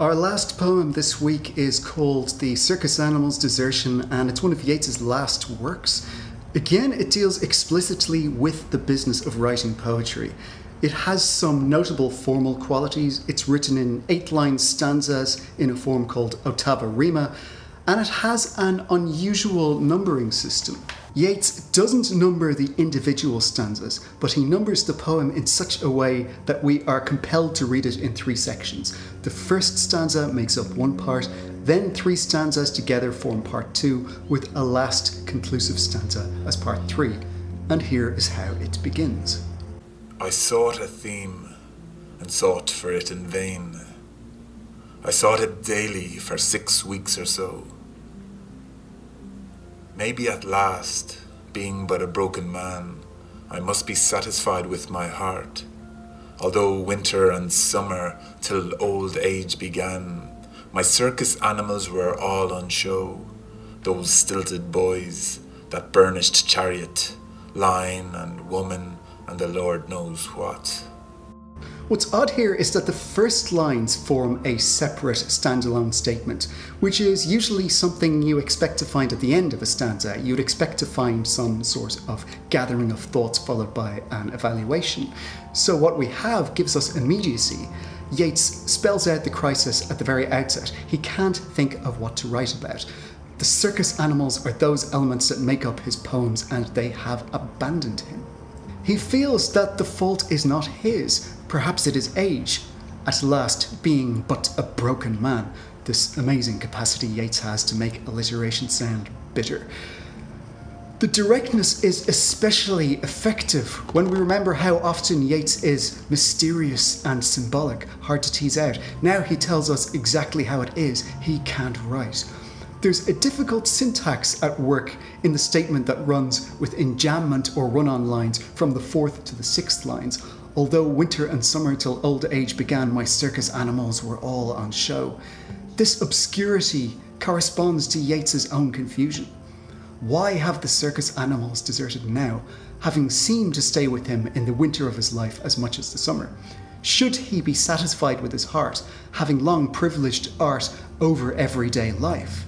Our last poem this week is called The Circus Animals Desertion, and it's one of Yeats's last works. Again, it deals explicitly with the business of writing poetry. It has some notable formal qualities. It's written in eight line stanzas in a form called ottava rima, and it has an unusual numbering system. Yeats doesn't number the individual stanzas, but he numbers the poem in such a way that we are compelled to read it in three sections. The first stanza makes up one part, then three stanzas together form part two, with a last conclusive stanza as part three. And here is how it begins I sought a theme and sought for it in vain. I sought it daily for six weeks or so. Maybe at last, being but a broken man, I must be satisfied with my heart. Although winter and summer till old age began, my circus animals were all on show. Those stilted boys, that burnished chariot, lion and woman, and the Lord knows what. What's odd here is that the first lines form a separate standalone statement, which is usually something you expect to find at the end of a stanza. You'd expect to find some sort of gathering of thoughts followed by an evaluation. So, what we have gives us immediacy. Yeats spells out the crisis at the very outset. He can't think of what to write about. The circus animals are those elements that make up his poems, and they have abandoned him. He feels that the fault is not his, perhaps it is age. At last, being but a broken man, this amazing capacity Yeats has to make alliteration sound bitter. The directness is especially effective when we remember how often Yeats is mysterious and symbolic, hard to tease out. Now he tells us exactly how it is, he can't write. There's a difficult syntax at work in the statement that runs with enjambment or run on lines from the fourth to the sixth lines. Although winter and summer till old age began, my circus animals were all on show. This obscurity corresponds to Yeats's own confusion. Why have the circus animals deserted now, having seemed to stay with him in the winter of his life as much as the summer? Should he be satisfied with his heart, having long privileged art over everyday life?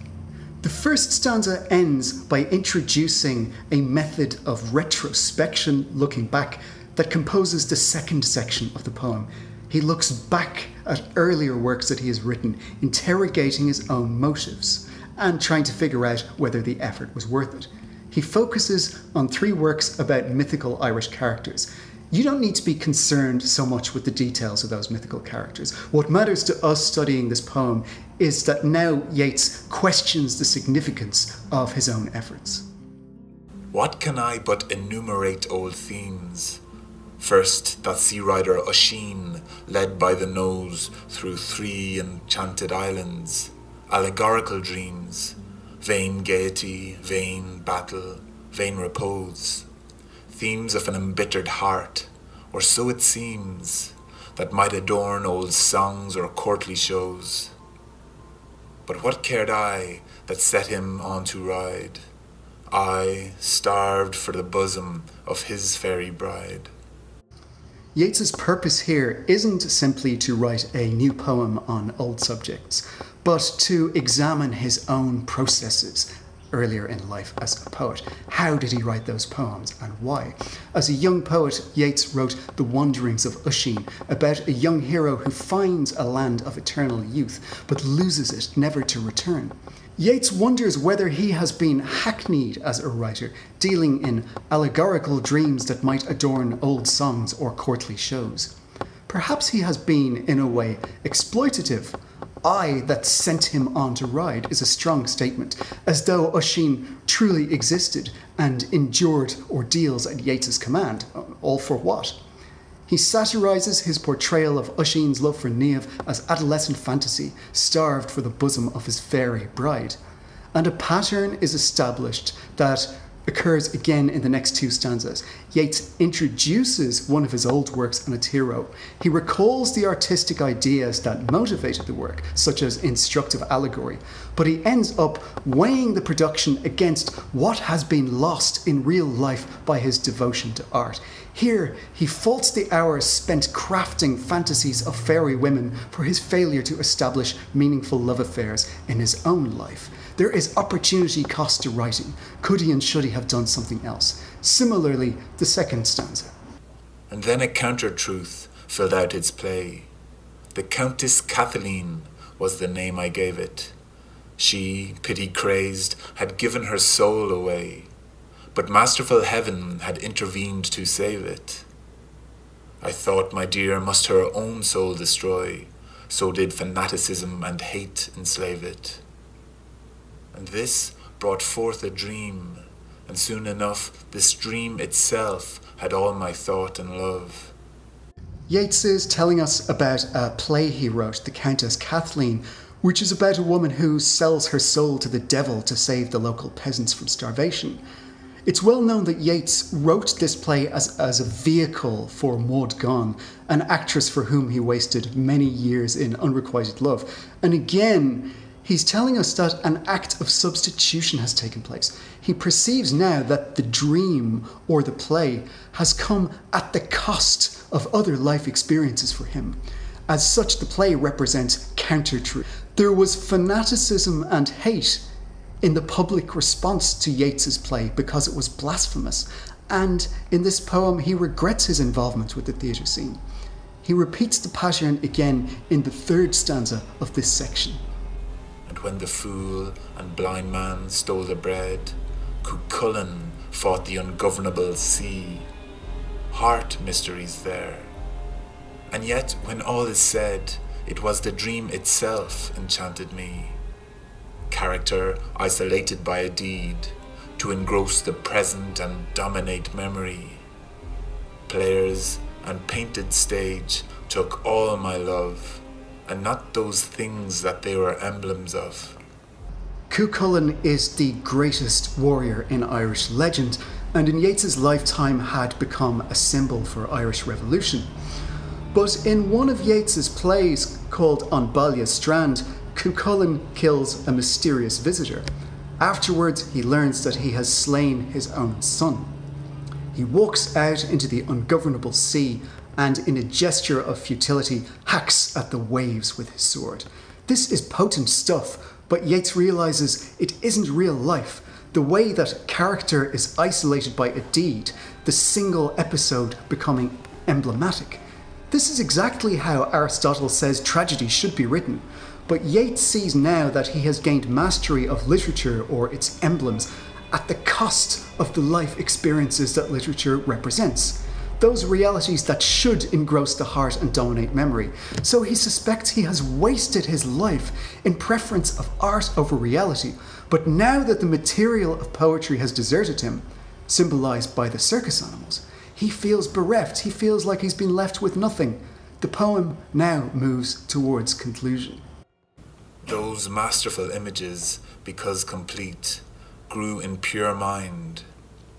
The first stanza ends by introducing a method of retrospection, looking back, that composes the second section of the poem. He looks back at earlier works that he has written, interrogating his own motives and trying to figure out whether the effort was worth it. He focuses on three works about mythical Irish characters you don't need to be concerned so much with the details of those mythical characters. What matters to us studying this poem is that now Yeats questions the significance of his own efforts. What can I but enumerate old themes? First, that sea rider Oisin, led by the nose through three enchanted islands, allegorical dreams, vain gaiety, vain battle, vain repose themes of an embittered heart, or so it seems, that might adorn old songs or courtly shows. But what cared I that set him on to ride? I, starved for the bosom of his fairy bride. Yeats's purpose here isn't simply to write a new poem on old subjects, but to examine his own processes earlier in life as a poet. How did he write those poems and why? As a young poet, Yeats wrote The Wanderings of Oisin, about a young hero who finds a land of eternal youth but loses it, never to return. Yeats wonders whether he has been hackneyed as a writer, dealing in allegorical dreams that might adorn old songs or courtly shows. Perhaps he has been, in a way, exploitative I that sent him on to ride is a strong statement, as though Oisin truly existed and endured ordeals at Yeats's command. All for what? He satirizes his portrayal of Oisin's love for Niamh as adolescent fantasy, starved for the bosom of his fairy bride. And a pattern is established that occurs again in the next two stanzas. Yeats introduces one of his old works on its hero. He recalls the artistic ideas that motivated the work, such as instructive allegory, but he ends up weighing the production against what has been lost in real life by his devotion to art. Here, he faults the hours spent crafting fantasies of fairy women for his failure to establish meaningful love affairs in his own life. There is opportunity cost to writing. Could he and should he have done something else? Similarly, the second stanza. And then a counter truth filled out its play. The Countess Cathleen was the name I gave it. She, pity crazed, had given her soul away, but masterful heaven had intervened to save it. I thought my dear must her own soul destroy, so did fanaticism and hate enslave it. And this brought forth a dream, and soon enough this dream itself had all my thought and love. Yeats is telling us about a play he wrote, The Countess Cathleen, which is about a woman who sells her soul to the devil to save the local peasants from starvation. It's well known that Yeats wrote this play as, as a vehicle for Maud Gonne, an actress for whom he wasted many years in unrequited love. And again, he's telling us that an act of substitution has taken place. He perceives now that the dream or the play has come at the cost of other life experiences for him. As such, the play represents counter truth. There was fanaticism and hate in the public response to Yeats's play because it was blasphemous. And in this poem, he regrets his involvement with the theatre scene. He repeats the pattern again in the third stanza of this section. And when the fool and blind man stole the bread, Cuchulainn fought the ungovernable sea. Heart mysteries there and yet, when all is said, it was the dream itself enchanted me. Character isolated by a deed, to engross the present and dominate memory. Players and painted stage took all my love, and not those things that they were emblems of. Cuchulainn is the greatest warrior in Irish legend, and in Yeats's lifetime had become a symbol for Irish revolution. But in one of Yeats's plays called On Baile Strand, Cuchulainn kills a mysterious visitor. Afterwards, he learns that he has slain his own son. He walks out into the ungovernable sea and, in a gesture of futility, hacks at the waves with his sword. This is potent stuff, but Yeats realizes it isn't real life. The way that character is isolated by a deed, the single episode becoming emblematic. This is exactly how Aristotle says tragedy should be written, but Yeats sees now that he has gained mastery of literature or its emblems at the cost of the life experiences that literature represents. Those realities that should engross the heart and dominate memory. So he suspects he has wasted his life in preference of art over reality. But now that the material of poetry has deserted him, symbolized by the circus animals, he feels bereft. He feels like he's been left with nothing. The poem now moves towards conclusion. Those masterful images, because complete, grew in pure mind,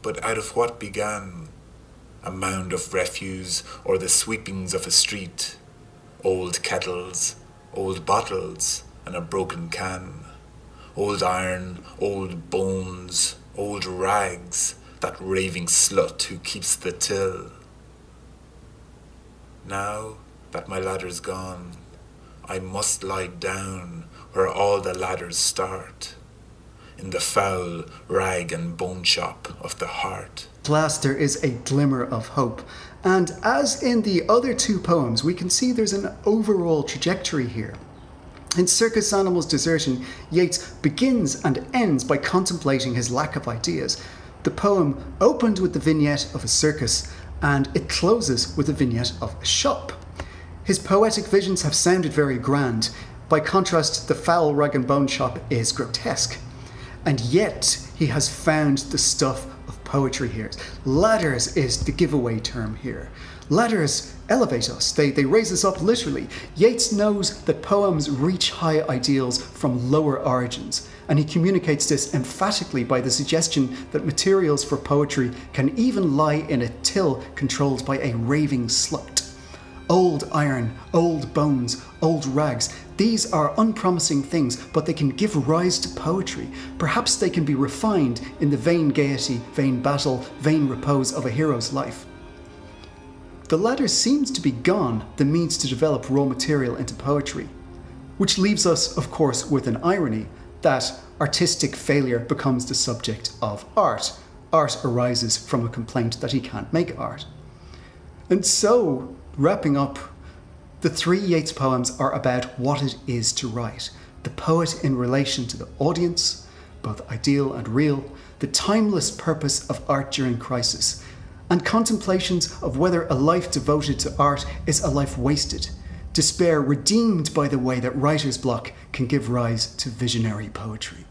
but out of what began? A mound of refuse or the sweepings of a street, old kettles, old bottles, and a broken can, old iron, old bones, old rags, that raving slut who keeps the till. Now that my ladder's gone, I must lie down where all the ladders start, in the foul rag and bone shop of the heart. At last, there is a glimmer of hope. And as in the other two poems, we can see there's an overall trajectory here. In Circus Animals Desertion, Yeats begins and ends by contemplating his lack of ideas, the poem opened with the vignette of a circus and it closes with a vignette of a shop. His poetic visions have sounded very grand. By contrast, the foul rag and bone shop is grotesque. And yet, he has found the stuff of poetry here. Ladders is the giveaway term here. Ladders elevate us, they, they raise us up literally. Yeats knows that poems reach high ideals from lower origins and he communicates this emphatically by the suggestion that materials for poetry can even lie in a till controlled by a raving slut. Old iron, old bones, old rags, these are unpromising things, but they can give rise to poetry. Perhaps they can be refined in the vain gaiety, vain battle, vain repose of a hero's life. the ladder seems to be gone, the means to develop raw material into poetry. Which leaves us, of course, with an irony that artistic failure becomes the subject of art. Art arises from a complaint that he can't make art. And so, wrapping up, the three Yeats poems are about what it is to write the poet in relation to the audience, both ideal and real, the timeless purpose of art during crisis, and contemplations of whether a life devoted to art is a life wasted, despair redeemed by the way that writer's block can give rise to visionary poetry.